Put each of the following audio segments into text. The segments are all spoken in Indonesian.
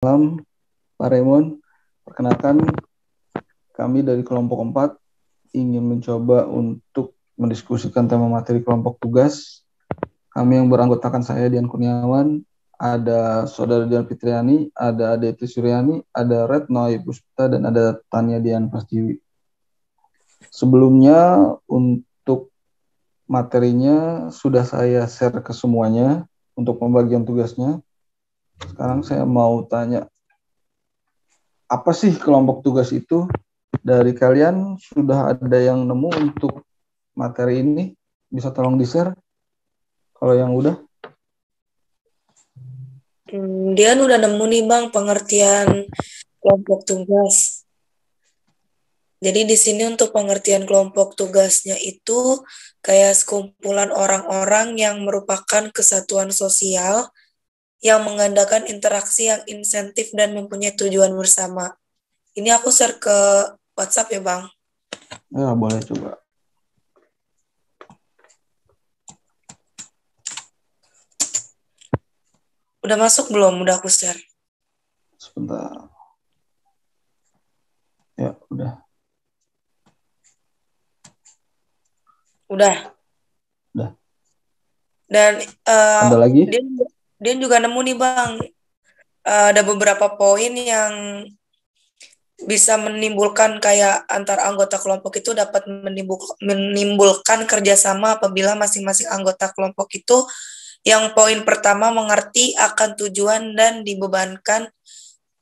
malam, Pak Raymond. Perkenalkan, kami dari kelompok 4 ingin mencoba untuk mendiskusikan tema materi kelompok tugas. Kami yang beranggotakan saya Dian Kurniawan, ada Saudara Dian Fitriani, ada Adeti Suryani, ada Retno Puspita, dan ada Tania Dian Prastiwi. Sebelumnya, untuk materinya sudah saya share ke semuanya untuk pembagian tugasnya. Sekarang saya mau tanya, apa sih kelompok tugas itu? Dari kalian sudah ada yang nemu untuk materi ini? Bisa tolong di-share? Kalau yang udah? Hmm, dia udah nemu nih Bang pengertian kelompok tugas. Jadi di sini untuk pengertian kelompok tugasnya itu kayak sekumpulan orang-orang yang merupakan kesatuan sosial yang mengandalkan interaksi yang insentif dan mempunyai tujuan bersama. Ini aku share ke WhatsApp ya, Bang. Ya, boleh coba. Udah masuk belum? Udah aku share. Sebentar. Ya, udah. Udah. Udah. Dan uh, ada lagi? Dia, dia juga nemu nih bang uh, ada beberapa poin yang bisa menimbulkan kayak antar anggota kelompok itu dapat menimbulkan kerjasama apabila masing-masing anggota kelompok itu yang poin pertama mengerti akan tujuan dan dibebankan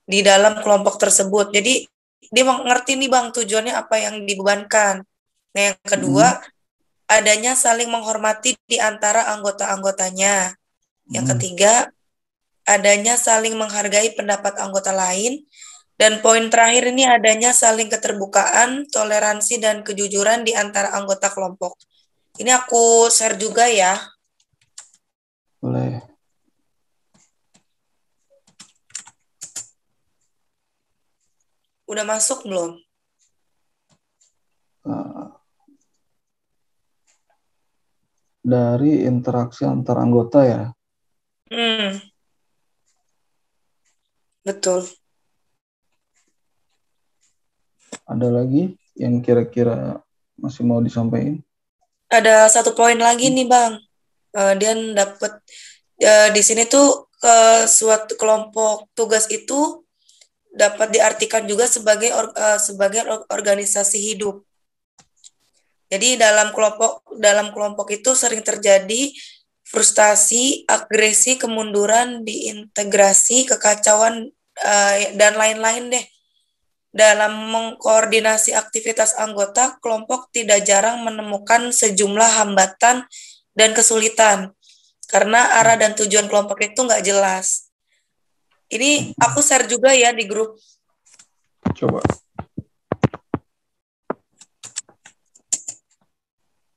di dalam kelompok tersebut. Jadi dia mengerti nih bang tujuannya apa yang dibebankan. Nah yang kedua hmm. adanya saling menghormati di antara anggota-anggotanya. Yang hmm. ketiga, adanya saling menghargai pendapat anggota lain. Dan poin terakhir ini adanya saling keterbukaan, toleransi, dan kejujuran di antara anggota kelompok. Ini aku share juga ya. Boleh. Udah masuk belum? Uh, dari interaksi antar anggota ya. Hmm. Betul. Ada lagi yang kira-kira masih mau disampaikan? Ada satu poin lagi nih bang. Uh, dia dapat uh, di sini tuh ke uh, suatu kelompok tugas itu dapat diartikan juga sebagai or, uh, sebagai organisasi hidup. Jadi dalam kelompok dalam kelompok itu sering terjadi frustasi, agresi, kemunduran, diintegrasi, kekacauan, uh, dan lain-lain deh. Dalam mengkoordinasi aktivitas anggota, kelompok tidak jarang menemukan sejumlah hambatan dan kesulitan karena arah dan tujuan kelompok itu nggak jelas. Ini aku share juga ya di grup. Coba.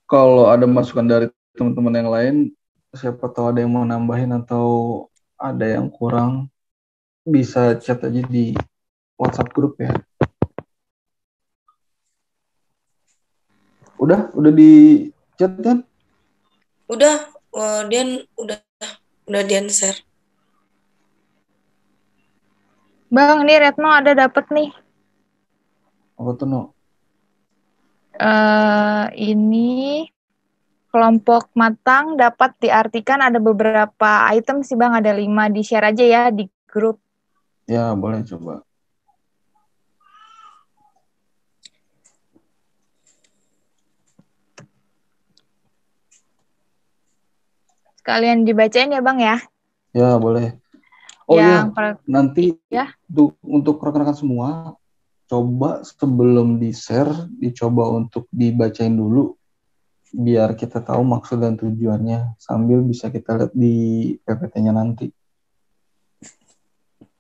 Kalau ada masukan dari teman-teman yang lain, siapa tahu ada yang mau nambahin atau ada yang kurang bisa chat aja di WhatsApp grup ya. Udah, udah di chat kan? Udah, uh, Dian udah udah Dian share. Bang, ini Retno ada dapat nih. Apa tuh, No? Uh, ini kelompok matang dapat diartikan ada beberapa item sih Bang, ada lima. Di-share aja ya di grup. Ya, boleh coba. Sekalian dibacain ya Bang ya? Ya, boleh. Oh ya, nanti ya. untuk rekan-rekan semua, coba sebelum di-share, dicoba untuk dibacain dulu biar kita tahu maksud dan tujuannya sambil bisa kita lihat di PPT-nya nanti.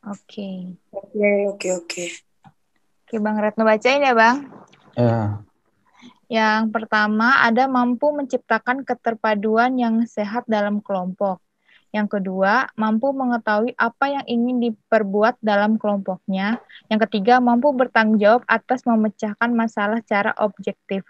Oke. Oke, oke, oke. Oke, Bang Retno bacain ya, Bang. Ya. Yang pertama, ada mampu menciptakan keterpaduan yang sehat dalam kelompok. Yang kedua, mampu mengetahui apa yang ingin diperbuat dalam kelompoknya. Yang ketiga, mampu bertanggung jawab atas memecahkan masalah secara objektif.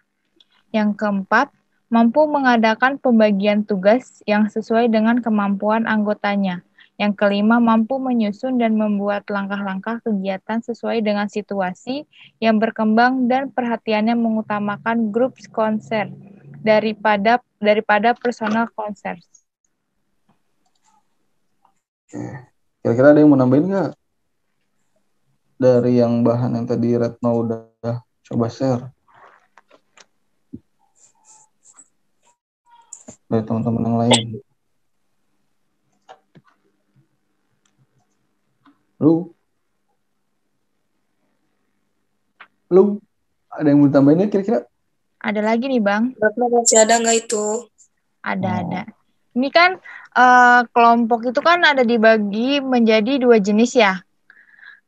Yang keempat, mampu mengadakan pembagian tugas yang sesuai dengan kemampuan anggotanya. Yang kelima, mampu menyusun dan membuat langkah-langkah kegiatan sesuai dengan situasi yang berkembang dan perhatiannya mengutamakan grup konser daripada daripada personal konser. Kira-kira ada yang mau nambahin nggak? Dari yang bahan yang tadi Retno udah coba share. Dari teman-teman yang lain. Lu? Lu? Ada yang mau tambahin kira-kira? Ada lagi nih, Bang. Masih ada nggak itu? Ada, Oh. ada. Ini kan eh, kelompok itu kan ada dibagi menjadi dua jenis ya.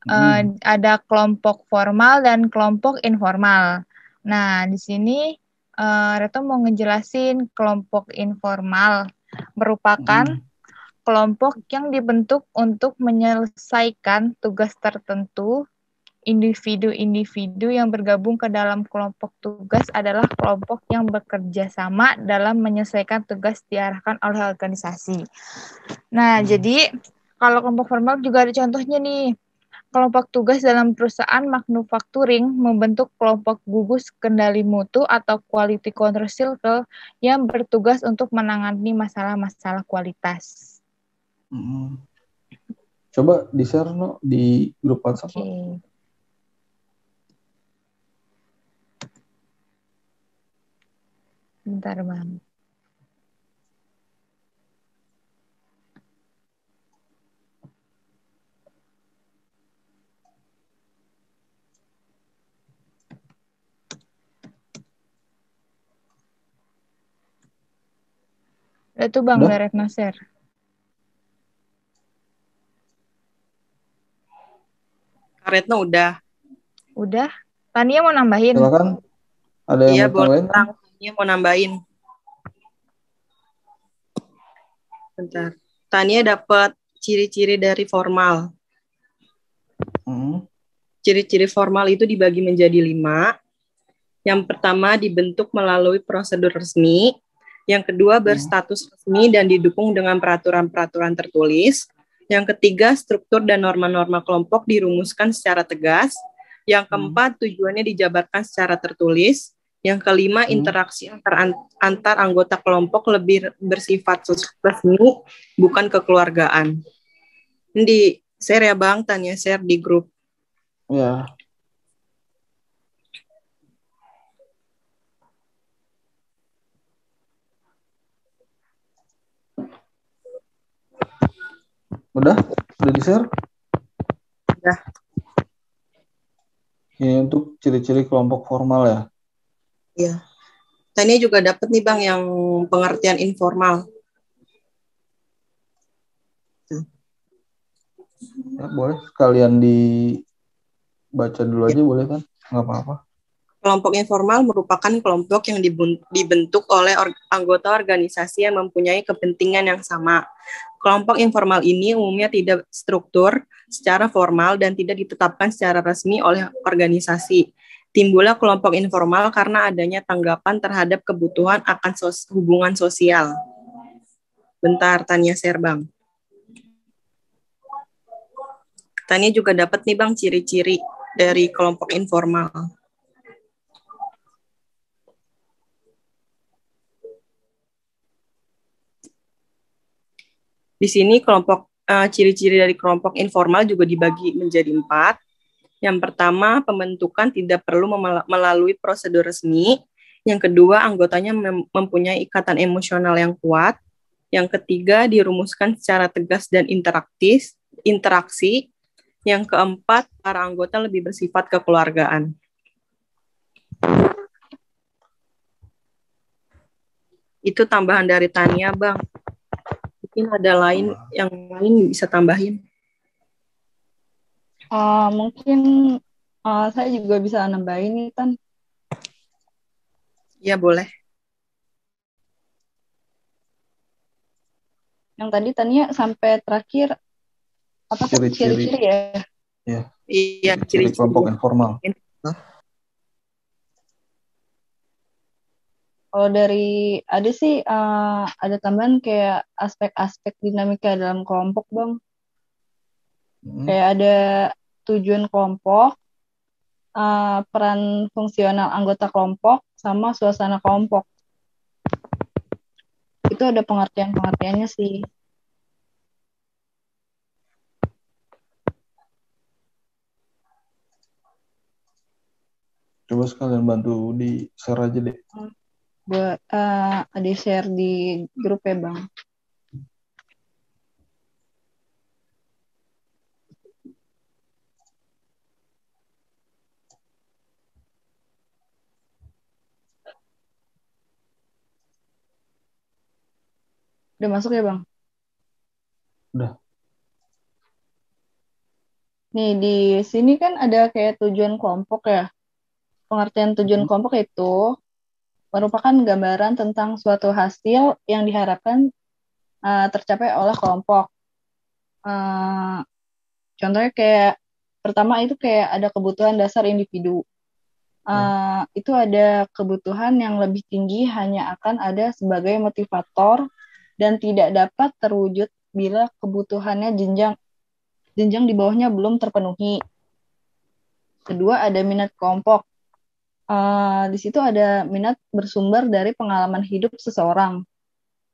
Eh, Hmm. ada kelompok formal dan kelompok informal. Nah, di sini eh, Reto mau ngejelasin kelompok informal merupakan Hmm. kelompok yang dibentuk untuk menyelesaikan tugas tertentu. Individu-individu yang bergabung ke dalam kelompok tugas adalah kelompok yang bekerja sama dalam menyelesaikan tugas diarahkan oleh organisasi. Nah, Hmm. jadi kalau kelompok formal juga ada contohnya nih. Kelompok tugas dalam perusahaan manufacturing membentuk kelompok gugus kendali mutu atau quality control circle yang bertugas untuk menangani masalah-masalah kualitas. Hmm. Coba di share no di grup WhatsApp. No. Bentar, Bang. Tuh Bang, Retno share. Retno udah. Udah? Tania mau nambahin? Silakan. Ada yang Iya mau boleh tambahin? Bang. Tania mau nambahin. Bentar. Tania dapat ciri-ciri dari formal. Hmm. Ciri-ciri formal itu dibagi menjadi lima. Yang pertama dibentuk melalui prosedur resmi. Yang kedua berstatus resmi dan didukung dengan peraturan-peraturan tertulis. Yang ketiga struktur dan norma-norma kelompok dirumuskan secara tegas. Yang keempat tujuannya dijabarkan secara tertulis. Yang kelima Hmm. interaksi antar antar anggota kelompok lebih bersifat resmi bukan kekeluargaan. Di share ya Bang, tanya share di grup. Ya. Udah? Udah di-share? Udah. Ini untuk ciri-ciri kelompok formal ya. Iya. Tania juga dapat nih Bang yang pengertian informal. Ya, boleh sekalian dibaca dulu aja boleh kan? Nggak apa-apa. Kelompok informal merupakan kelompok yang dibentuk oleh anggota organisasi yang mempunyai kepentingan yang sama. Kelompok informal ini umumnya tidak struktur secara formal dan tidak ditetapkan secara resmi oleh organisasi. Timbullah kelompok informal karena adanya tanggapan terhadap kebutuhan akan sos- hubungan sosial. Bentar, Tania Serbang. Tania juga dapat nih Bang ciri-ciri dari kelompok informal. Di sini kelompok eh, ciri-ciri dari kelompok informal juga dibagi menjadi empat. Yang pertama, pembentukan tidak perlu melalui prosedur resmi. Yang kedua, anggotanya mem- mempunyai ikatan emosional yang kuat. Yang ketiga, dirumuskan secara tegas dan interaktif, interaksi. Yang keempat, para anggota lebih bersifat kekeluargaan. Itu tambahan dari Tania, Bang. Mungkin ada lain yang lain bisa tambahin. Uh, mungkin uh, saya juga bisa nambahin nih, Tan. Iya, boleh. Yang tadi Tania sampai terakhir apa Ciri-ciri. ya? Iya, Ciri ciri-ciri. kelompok informal. Kalau dari ada sih uh, ada tambahan kayak aspek-aspek dinamika dalam kelompok, Bang. Hmm. Kayak ada tujuan kelompok, uh, peran fungsional anggota kelompok, sama suasana kelompok. Itu ada pengertian-pengertiannya sih. Coba sekalian bantu di share aja deh. Buat uh, ada share di grup ya bang. Udah masuk ya bang? Udah. Nih di sini kan ada kayak tujuan kelompok ya pengertian tujuan hmm. kelompok itu merupakan gambaran tentang suatu hasil yang diharapkan uh, tercapai oleh kelompok. Uh, contohnya kayak pertama itu kayak ada kebutuhan dasar individu. Uh, hmm. Itu ada kebutuhan yang lebih tinggi hanya akan ada sebagai motivator dan tidak dapat terwujud bila kebutuhannya jenjang jenjang di bawahnya belum terpenuhi. Kedua ada minat kelompok uh, di situ ada minat bersumber dari pengalaman hidup seseorang.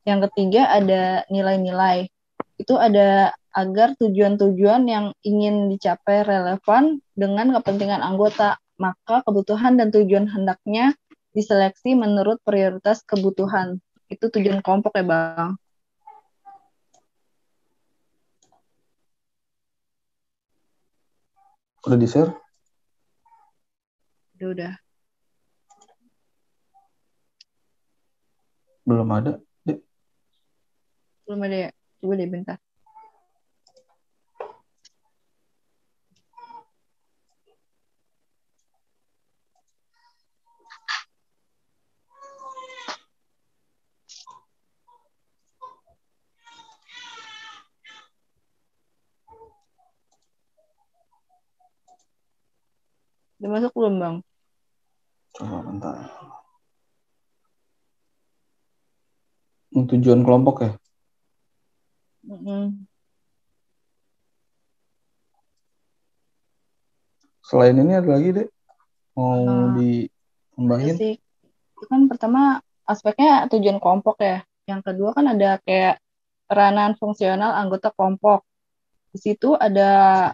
Yang ketiga ada nilai-nilai. Itu ada agar tujuan-tujuan yang ingin dicapai relevan dengan kepentingan anggota, maka kebutuhan dan tujuan hendaknya diseleksi menurut prioritas kebutuhan. Itu tujuan kelompok ya, Bang. Udah di-share? Udah, udah. Belum ada. Dek. Belum ada ya? Coba deh bentar. Udah masuk belum, Bang? Coba bentar. Tujuan kelompok ya? Mm-hmm. Selain ini ada lagi deh mau uh, ditambahin? Sih. Itu kan pertama aspeknya tujuan kelompok ya. Yang kedua kan ada kayak peranan fungsional anggota kelompok. Di situ ada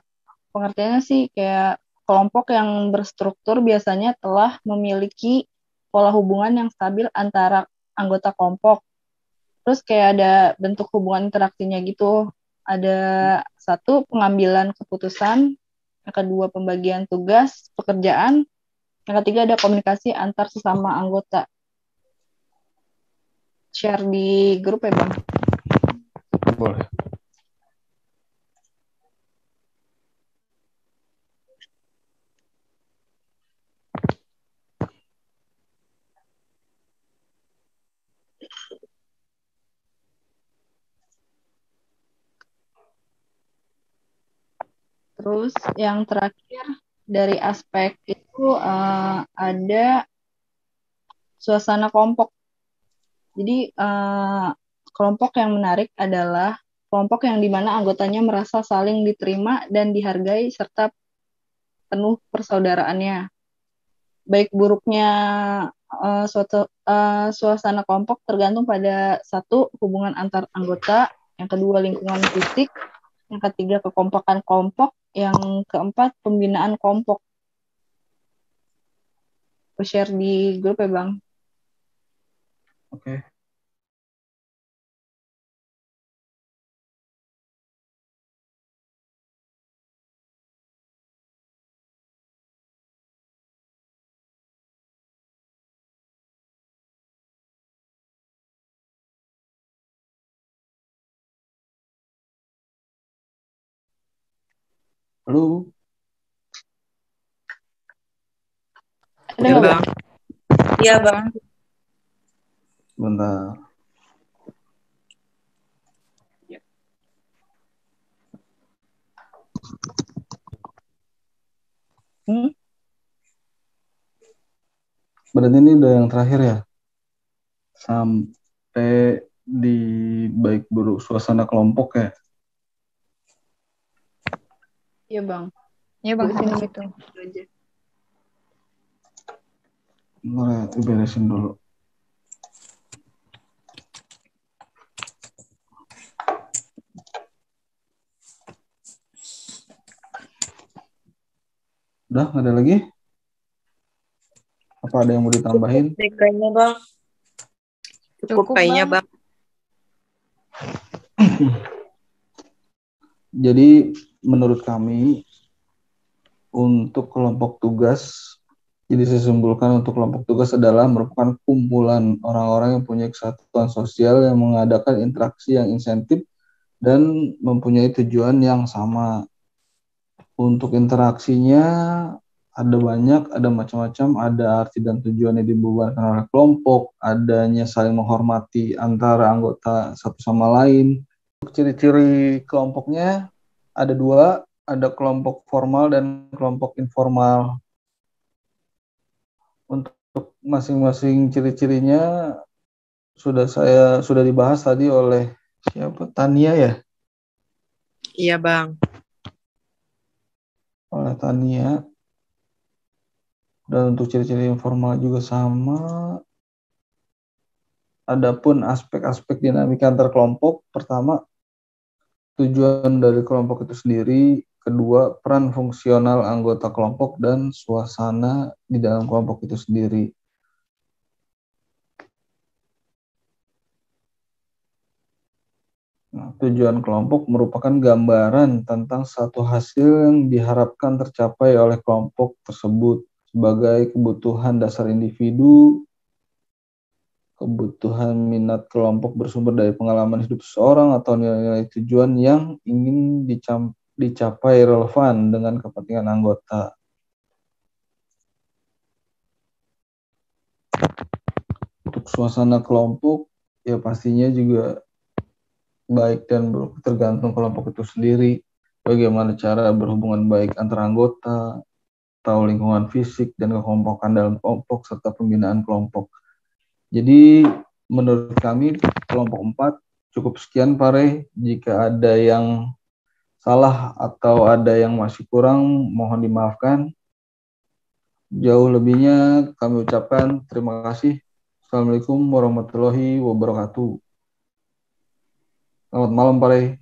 pengertiannya sih kayak kelompok yang berstruktur biasanya telah memiliki pola hubungan yang stabil antara anggota kelompok terus kayak ada bentuk hubungan interaksinya gitu. Ada satu pengambilan keputusan. Yang kedua pembagian tugas pekerjaan. Yang ketiga ada komunikasi antar sesama anggota. Share di grup ya bang? Boleh Terus yang terakhir dari aspek itu uh, ada suasana kelompok. Jadi uh, kelompok yang menarik adalah kelompok yang di mana anggotanya merasa saling diterima dan dihargai serta penuh persaudaraannya. Baik buruknya uh, suatu uh, suasana kelompok tergantung pada satu hubungan antar anggota, yang kedua lingkungan fisik, yang ketiga kekompakan kelompok, yang keempat pembinaan kelompok. Share di grup ya bang. Oke. Okay. Halo. Ya, bang. Iya bang. Bentar. Hmm? Berarti ini udah yang terakhir ya? sampai di baik buruk suasana kelompok ya. Iya bang. Iya bang, Beresin harus itu. Itu aja. Bentar ya, beresin dulu. Udah, ada lagi? Apa ada yang mau ditambahin? Deh, Kayaknya bang. Cukup Cukup, kayaknya Bang. bang. Jadi menurut kami untuk kelompok tugas, jadi saya simpulkan untuk kelompok tugas adalah merupakan kumpulan orang-orang yang punya kesatuan sosial yang mengadakan interaksi yang insentif dan mempunyai tujuan yang sama. Untuk interaksinya ada banyak, ada macam-macam, ada arti dan tujuan yang oleh kelompok, adanya saling menghormati antara anggota satu sama lain. Untuk ciri-ciri kelompoknya ada dua, ada kelompok formal dan kelompok informal. Untuk masing-masing ciri-cirinya sudah saya sudah dibahas tadi oleh siapa Tania ya, Iya bang. oleh Tania. Dan untuk ciri-ciri informal juga sama. Adapun aspek-aspek dinamika antar kelompok, pertama tujuan dari kelompok itu sendiri, kedua peran fungsional anggota kelompok dan suasana di dalam kelompok itu sendiri. Nah, tujuan kelompok merupakan gambaran tentang satu hasil yang diharapkan tercapai oleh kelompok tersebut sebagai kebutuhan dasar individu, kebutuhan minat kelompok bersumber dari pengalaman hidup seseorang atau nilai-nilai tujuan yang ingin dicapai relevan dengan kepentingan anggota. Untuk suasana kelompok, ya pastinya juga baik dan tergantung kelompok itu sendiri. Bagaimana cara berhubungan baik antara anggota, tahu lingkungan fisik dan kekompokan dalam kelompok serta pembinaan kelompok. Jadi menurut kami kelompok 4 cukup sekian Pare. Jika ada yang salah atau ada yang masih kurang mohon dimaafkan. Jauh lebihnya kami ucapkan terima kasih. Assalamualaikum warahmatullahi wabarakatuh. Selamat malam Pare.